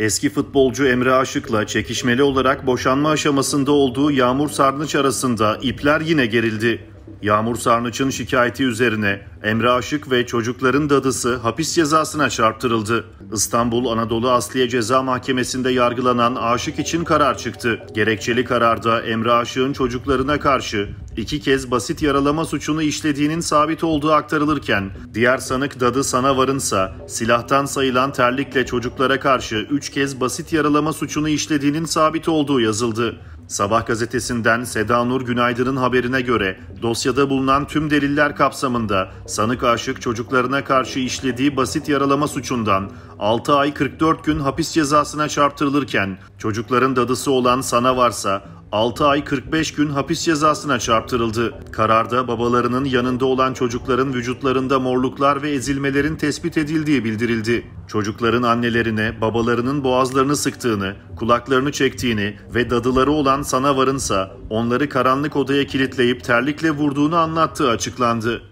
Eski futbolcu Emre Aşık'la çekişmeli olarak boşanma aşamasında olduğu Yağmur Sarnıç arasında ipler yine gerildi. Yağmur Sarnıç'ın şikayeti üzerine Emre Aşık ve çocukların dadısı hapis cezasına çarptırıldı. İstanbul Anadolu Asliye Ceza Mahkemesi'nde yargılanan Aşık için karar çıktı. Gerekçeli kararda Emre Aşık'ın çocuklarına karşı iki kez basit yaralama suçunu işlediğinin sabit olduğu aktarılırken, diğer sanık dadı sana varınsa silahtan sayılan terlikle çocuklara karşı üç kez basit yaralama suçunu işlediğinin sabit olduğu yazıldı. Sabah gazetesinden Seda Nur Günaydın'ın haberine göre dosyada bulunan tüm deliller kapsamında sanık aşık çocuklarına karşı işlediği basit yaralama suçundan 6 ay 44 gün hapis cezasına çarptırılırken çocukların dadısı olan sana varsa 6 ay 45 gün hapis cezasına çarptırıldı. Kararda babalarının yanında olan çocukların vücutlarında morluklar ve ezilmelerin tespit edildiği bildirildi. Çocukların annelerine babalarının boğazlarını sıktığını, kulaklarını çektiğini ve dadıları olan sana varınsa onları karanlık odaya kilitleyip terlikle vurduğunu anlattığı açıklandı.